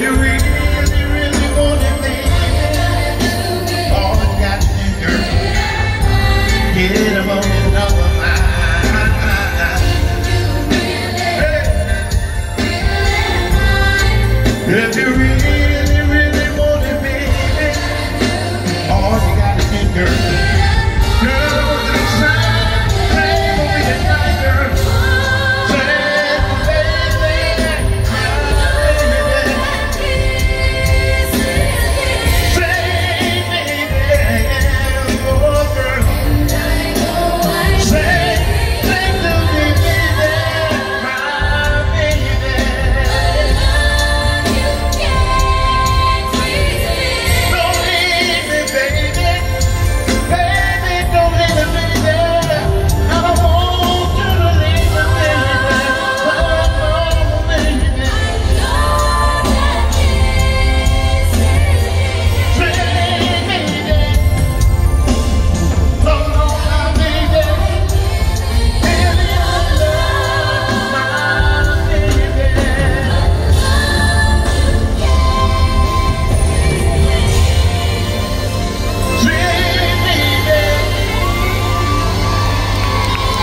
you